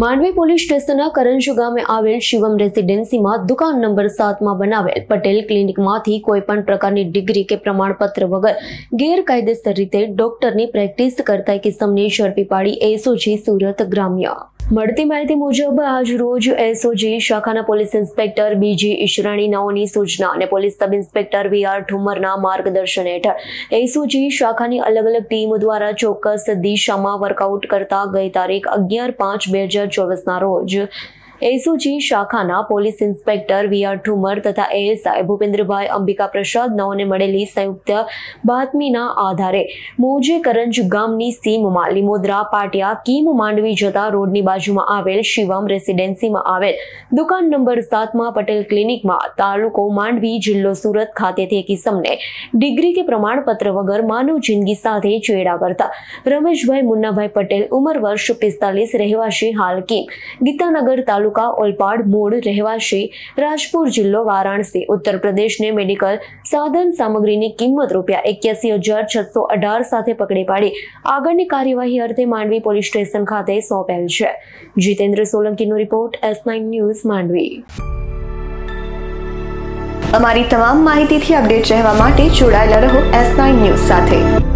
Mandvi police સ્ટેશનના કરંજ ગામે આવેલ શિવમ રેસિડેન્સીમાં દુકાન નંબર સાતમાં બનાવેલ પટેલ ક્લિનિકમાંથી કોઈપણ પ્રકારની ડિગ્રી કે પ્રમાણપત્ર વગર ગેરકાયદેસર રીતે ડોક્ટરની પ્રેક્ટિસ કરતા કિસમને ઝડપી પાડી એસઓજી સુરત ગ્રામ્ય. મળતી માહિતી મુજબ આજ રોજ એસઓજી શાખાના પોલીસ ઇન્સ્પેક્ટર બીજી ઈશરાણી નાઓની સૂચના અને police sub inspector V R ઠુમરના માર્ગદર્શન હેઠળ એસઓજી શાખાની અલગ અલગ ટીમ દ્વારા ચોક્કસ દિશામાં વર્કઆઉટ કરતા ગઈ તારીખ અગિયાર પાંચ બે હજાર ચોવીસના રોજ એસઓજી શાખાના police inspector V R Thumar તથા એએસઆઈ ભૂપેન્દ્રભાઈ અંબિકા પ્રસાદ નવને મળેલી સંયુક્ત બાતમીના આધારે મોજે કરંજ ગામની સીમમાં લીમોદરા, પાટિયા, કીમ માંડવી જતા રોડની બાજુમાં આવેલ શિવમ રેસિડેન્સીમાં આવેલ દુકાન નંબર સાતમાં પટેલ ક્લિનિકમાં તાલુકો માંડવી જિલ્લો સુરત ખાતેથી કિસમને ડિગ્રી કે પ્રમાણપત્ર વગર માનવ જિંદગી સાથે ચેડા કરતા રમેશભાઈ મુન્નાભાઈ પટેલ ઉંમર વર્ષ પિસ્તાલીસ, રહેવાસી હાલ કીમ. ગીતાનગર તાલુકા તાલુકા ઓલપાડ મૂળ રહેવાસી, રાજપુર જિલ્લો વારાણસી. ઉત્તર પ્રદેશને મેડિકલ સાધન સામગ્રીની કિંમત રૂપિયા એક્યાસી હજાર છસો અઢાર સાથે પકડી પાડી. આગળની કાર્યવાહી અર્થે માંડવી પોલીસ સ્ટેશન ખાતે સોંપેલ છે. Jitendra સોલંકીનો report S nine news Mandvi. અમારી તમામ માહિતીથી અપડેટ રહેવા માટે જોડાયેલા રહો એસ નાઇન ન્યૂઝ સાથે.